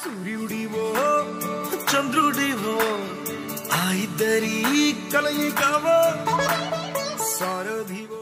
సూర్యుడివో చంద్రుడివో ఆ ఇద్దరి కలయికవో సారథివో